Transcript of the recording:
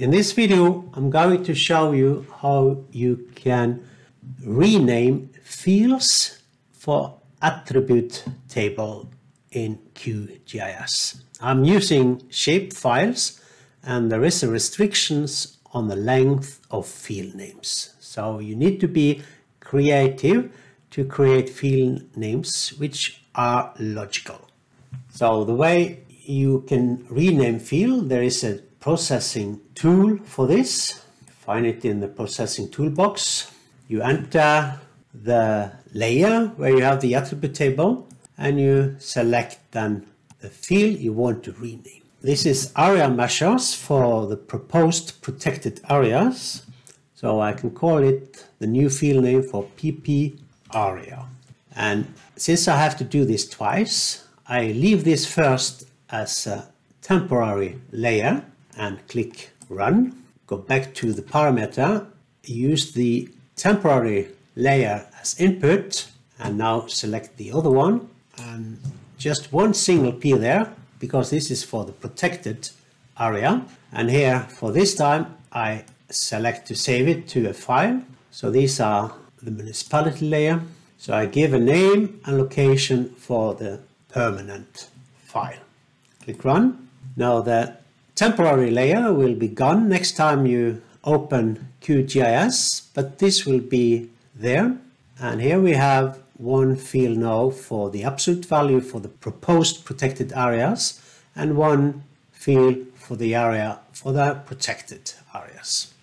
in this video I'm going to show you how you can rename fields for attribute table in QGIS. I'm using shape files and there is a restrictions on the length of field names. So you need to be creative to create field names which are logical. So the way you can rename field, there is a processing tool for this. Find it in the processing toolbox. You enter the layer where you have the attribute table and you select then the field you want to rename. This is area measures for the proposed protected areas. So I can call it the new field name for PP area. And since I have to do this twice, I leave this first as a temporary layer and click run. Go back to the parameter, use the temporary layer as input and now select the other one. And just one single P there because this is for the protected area. And here for this time I select to save it to a file. So these are the municipality layer. So I give a name and location for the permanent file. Click run. Now the temporary layer will be gone next time you open QGIS but this will be there and here we have one field now for the absolute value for the proposed protected areas and one field for the area for the protected areas.